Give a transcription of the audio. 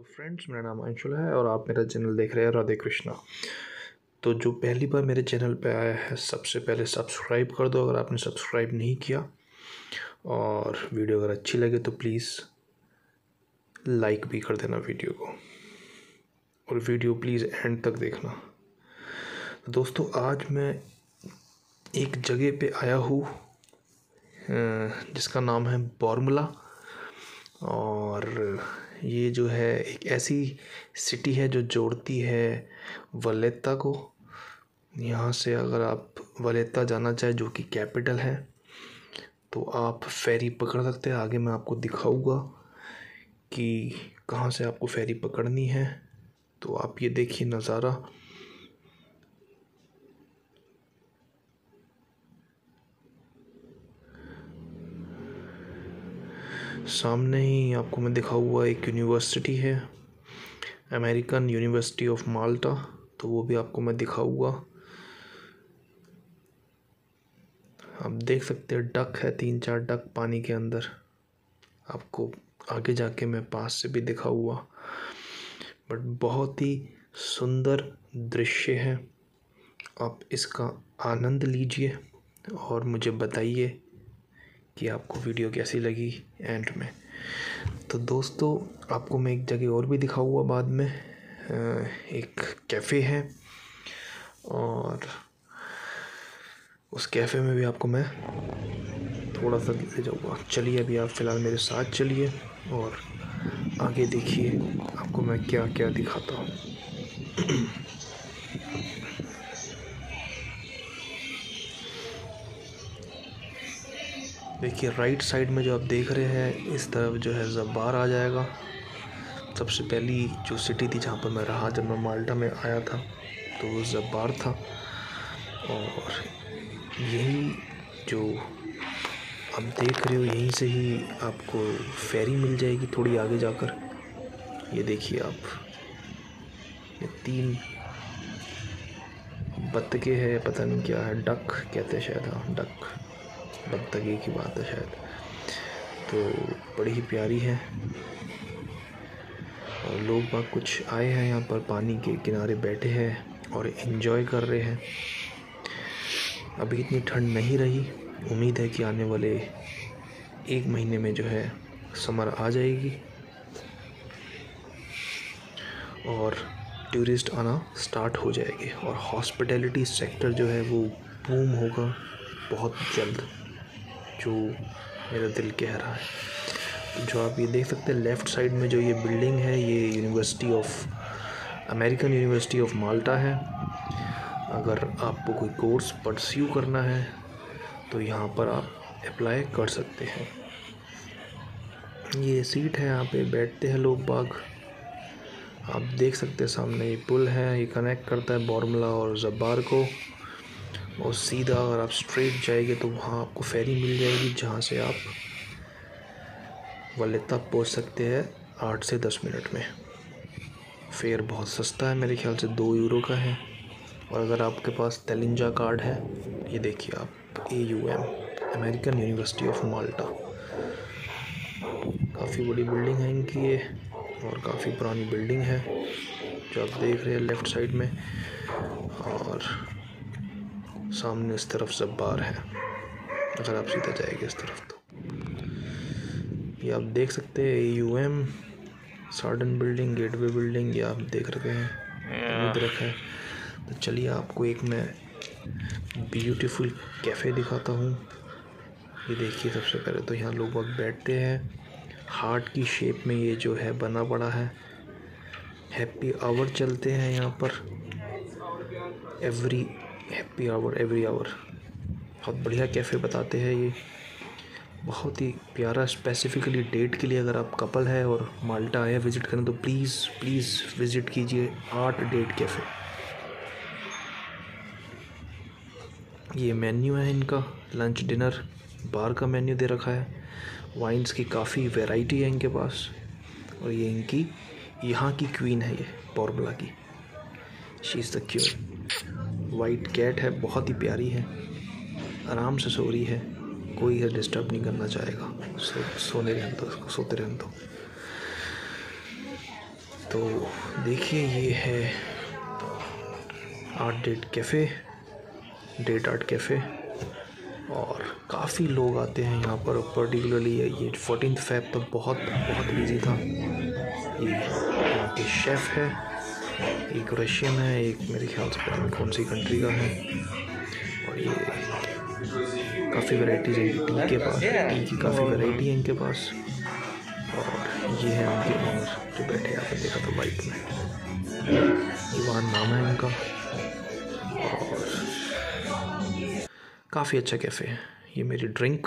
Hello friends मेरा नाम अंशुल है और आप मेरा चैनल देख रहे हैं राधे कृष्णा। तो जो पहली बार मेरे चैनल पे आया है, सबसे पहले सब्सक्राइब कर दो अगर आपने सब्सक्राइब नहीं किया। और वीडियो अगर अच्छी लगे तो प्लीज़ लाइक भी कर देना वीडियो को। और वीडियो प्लीज़ एंड तक देखना। तो दोस्तों, आज मैं एक जगह पे आया हूँ जिसका नाम है बॉर्मला। और ये जो है एक ऐसी सिटी है जो जोड़ती है वलेता को। यहाँ से अगर आप वलेता जाना चाहें, जो कि कैपिटल है तो आप फेरी पकड़ सकते हैं। आगे मैं आपको दिखाऊँगा कि कहाँ से आपको फेरी पकड़नी है। तो आप ये देखिए नज़ारा। सामने ही आपको मैं दिखा हुआ एक यूनिवर्सिटी है अमेरिकन यूनिवर्सिटी ऑफ़ माल्टा तो वो भी आपको मैं दिखा हुआ। आप देख सकते हैं डक है, तीन चार डक पानी के अंदर। आपको आगे जाके मैं पास से भी दिखा हुआ। बट बहुत ही सुंदर दृश्य है। आप इसका आनंद लीजिए और मुझे बताइए कि आपको वीडियो कैसी लगी एंड में। तो दोस्तों, आपको मैं एक जगह और भी दिखाऊँगा बाद में। एक कैफ़े है और उस कैफ़े में भी आपको मैं थोड़ा सा ले जाऊँगा। चलिए अभी आप फ़िलहाल मेरे साथ चलिए और आगे देखिए आपको मैं क्या क्या दिखाता हूँ। देखिए राइट साइड में जो आप देख रहे हैं, इस तरफ़ जो है जब्बार आ जाएगा। सबसे पहली जो सिटी थी जहाँ पर मैं रहा जब मैं माल्टा में आया था तो वो जब्बार था। और यही जो आप देख रहे हो, यहीं से ही आपको फेरी मिल जाएगी थोड़ी आगे जाकर। ये देखिए आप, ये तीन बत्तके है, पता नहीं क्या है डक कहते हैं शायद हाँ डक बदतगी की बात है शायद। तो बड़ी ही प्यारी है। और लोग बाग कुछ आए हैं यहाँ पर, पानी के किनारे बैठे हैं और इन्जॉय कर रहे हैं। अभी इतनी ठंड नहीं रही। उम्मीद है कि आने वाले एक महीने में जो है समर आ जाएगी। और टूरिस्ट आना स्टार्ट हो जाएँगे और हॉस्पिटैलिटी सेक्टर जो है वो बूम होगा बहुत जल्द। जो मेरा दिल कह रहा है। जो आप ये देख सकते हैं लेफ़्ट साइड में जो ये बिल्डिंग है, ये university of American university of Malta है। अगर आपको कोई कोर्स परस्यू करना है तो यहाँ पर आप अप्लाई कर सकते हैं। ये सीट है, यहाँ पे बैठते हैं लोग बाग। आप देख सकते हैं सामने ये पुल है, ये कनेक्ट करता है बॉर्मला और जब्बार को। और सीधा अगर आप स्ट्रेट जाएँगे तो वहाँ आपको फेरी मिल जाएगी, जहाँ से आप वलेता पहुँच सकते हैं आठ से दस मिनट में। फेयर बहुत सस्ता है मेरे ख्याल से, दो यूरो का है। और अगर आपके पास तेलिंजा कार्ड है, ये देखिए आप A U M American university of Malta काफ़ी बड़ी बिल्डिंग है इनकी ये, और काफ़ी पुरानी बिल्डिंग है, जो आप देख रहे हैं लेफ़्ट साइड में। और सामने इस तरफ़ जब्बार है। अगर आप सीधा जाएँगे इस तरफ़ तो। ये आप देख सकते हैं यू एम सार्डन बिल्डिंग गेटवे बिल्डिंग ये आप देख रहे हैं। इधर है। तो चलिए आपको एक मैं ब्यूटीफुल कैफ़े दिखाता हूँ। ये देखिए सबसे पहले तो यहाँ लोग वक्त बैठते हैं। हार्ट की शेप में ये जो है बना पड़ा है। हैप्पी आवर चलते हैं यहाँ पर। Every happy hour every hour बहुत बढ़िया कैफ़े बताते हैं ये। बहुत ही प्यारा स्पेसिफ़िकली डेट के लिए अगर आप कपल है और माल्टा आए विज़िट करें तो प्लीज़ प्लीज़ विज़िट कीजिए आर्ट डेट कैफ़े ये मेन्यू है इनका। लंच डिनर बार का मेन्यू दे रखा है। वाइन्स की काफ़ी वैरायटी है इनके पास। और ये इनकी, यहाँ की क्वीन है ये पॉर्बला की। She is the queen white cat है, बहुत ही प्यारी है। आराम से सो रही है। कोई है डिस्टर्ब नहीं करना चाहेगा। सो, सोने रहने दो, उसको सोते रहने दो। तो देखिए, ये है art date cafe date art cafe और काफ़ी लोग आते हैं यहाँ पर पर्टिकुलरली ये फोर्टीन फैब तो बहुत बहुत बिज़ी था। ये यहाँ के शेफ़ है। एक रशियन है, एक मेरे ख्याल से पता नहीं कौन सी कंट्री का है। और ये काफ़ी वैरायटीज है टी के पास टी की काफ़ी वैरायटी है इनके पास। और ये है उनके ओनर जो बैठे आपने देखा था बाइक में। ईवान नाम है इनका। और काफ़ी अच्छा कैफ़े है। ये मेरी ड्रिंक